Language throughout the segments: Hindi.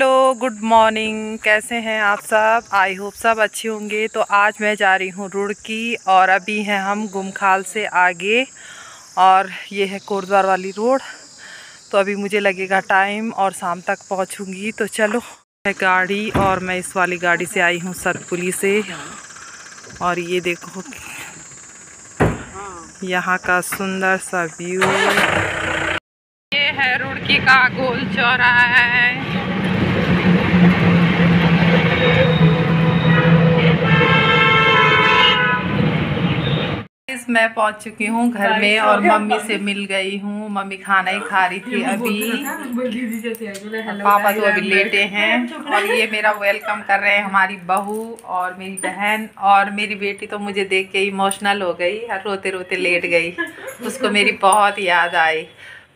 Hello, good morning. कैसे हैं आप सब? आई होप सब अच्छे होंगे। तो आज मैं जा रही हूँ रुड़की और अभी हैं हम गुमखाल से आगे और ये है कोटद्वार वाली रोड। तो अभी मुझे लगेगा टाइम और शाम तक पहुँचूँगी। तो चलो है गाड़ी और मैं इस वाली गाड़ी से आई हूँ सतपुली से। और ये देखो, यहाँ का सुंदर सा व्यू। ये है रुड़की का गोल चौराहा है। मैं पहुँच चुकी हूँ घर में और मम्मी से मिल गई हूँ। मम्मी खाना ही खा रही थी अभी। पापा तो अभी लेटे हैं और ये मेरा वेलकम कर रहे हैं हमारी बहू और मेरी बहन और मेरी बेटी तो मुझे देख के इमोशनल हो गई और रोते रोते लेट गई। उसको मेरी बहुत याद आई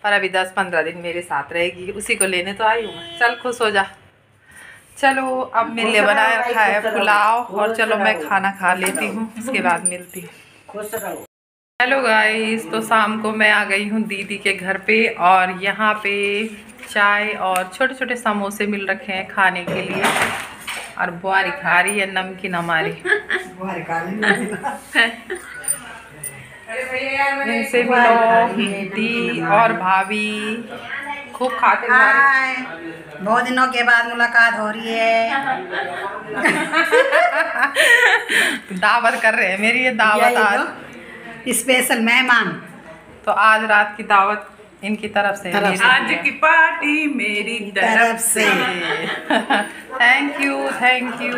पर अभी दस पंद्रह दिन मेरे साथ रहेगी उसी को लेने तो आई हूँ चल खुश हो जा। चलो अब मेरे लिए बनाया रखा है पुलाव और चलो मैं खाना खा लेती हूँ उसके बाद मिलती हूँ। हेलो गाइस तो शाम को मैं आ गई हूँ दीदी के घर पे और यहाँ पे चाय और छोटे छोटे समोसे मिल रखे हैं खाने के लिए। और बुआरी खा रही है नमकीन हमारी। इनसे मिलो दीदी और भाभी। खूब खाते हाय। बहुत दिनों के बाद मुलाकात हो रही है। दावत कर रहे हैं मेरी ये दावत आज। स्पेशल मेहमान। तो आज रात की दावत इनकी तरफ़ से तरफ़ से। आज की पार्टी मेरी तरफ़ से। थैंक यू थैंक यू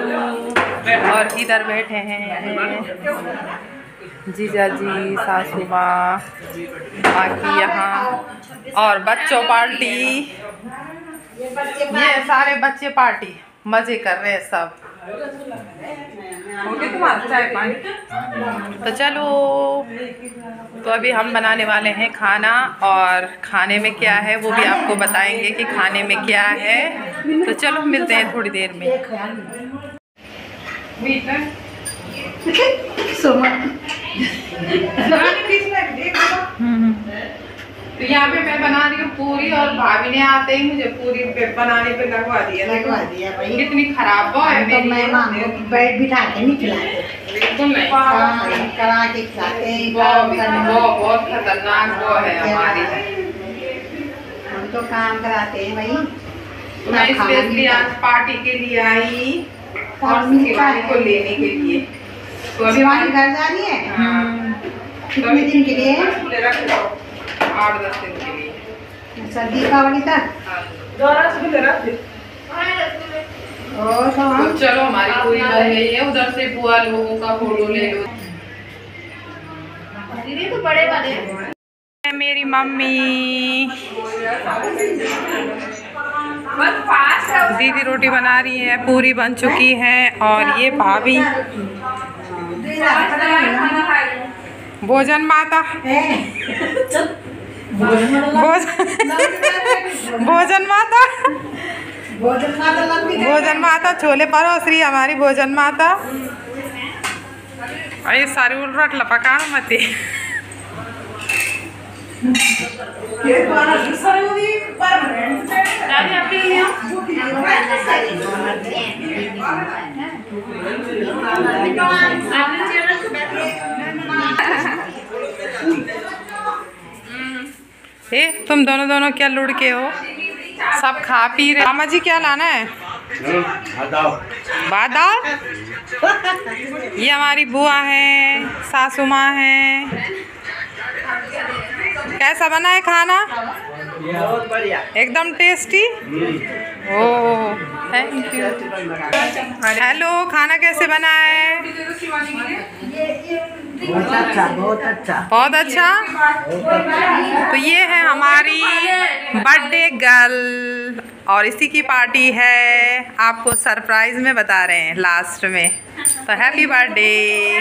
और इधर बैठे हैं। जीजा जी सासू माँ बाकी यहाँ और बच्चों पार्टी। ये सारे बच्चे पार्टी मज़े कर रहे हैं सब। तो चलो तो अभी हम बनाने वाले हैं खाना और खाने में क्या है वो भी आपको बताएँगे कि खाने में क्या है। तो चलो मिलते हैं थोड़ी देर में तो यहाँ पे मैं बना रही हूँ पूरी और भाभी ने आते ही मुझे पूरी बनाने पे लगवा दिया लगवा दिया भाई। कितनी खराब वो है तो मेहमान बैठ बिठा के नहीं खिलाते। करा के वो में। बहुत खतरनाक वो है हमारी। हम तो काम कराते हैं भाई। मैं स्पेशली आज पार्टी के लिए आई और शिवानी है। को लेने के लिए। घर जा रही है। हाँ। कितने दिन के लिए? ले रख लो, आठ दस दिन के लिए। अच्छा दीपावली तक? और तो तो चलो हमारी पूरी बन गई है। उधर से बुआ लोगों का फ़ोटो ले लो। दीदी तो बड़े वाले मेरी मम्मी। दीदी रोटी बना रही है पूरी बन चुकी है और ये भाभी। भोजन माता। भोजन भोजन माता। भोजन माता लंबी भोजन माता छोले परोसरी हमारी भोजन माता। और ये सारी उलट लपका मती ए तुम दोनों दोनों क्या लुढ़ के हो? सब खा पी रहे। मामा जी क्या लाना है? बादाम? ये हमारी बुआ है सासू माँ है। कैसा बना है खाना? बहुत बढ़िया एकदम tasty? O thank you hello खाना कैसे बना है? बहुत अच्छा बहुत अच्छा। बहुत अच्छा। तो ये है हमारी बर्थडे गर्ल और इसी की पार्टी है। आपको सरप्राइज़ में बता रहे हैं लास्ट में। तो हैप्पी बर्थडे।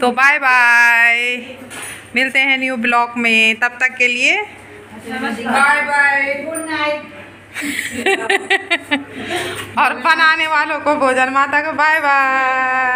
तो बाय बाय। मिलते हैं न्यू ब्लॉग में। तब तक के लिए बाय बाय। Good night. और बनाने वालों को भोजन माता को बाय बाय।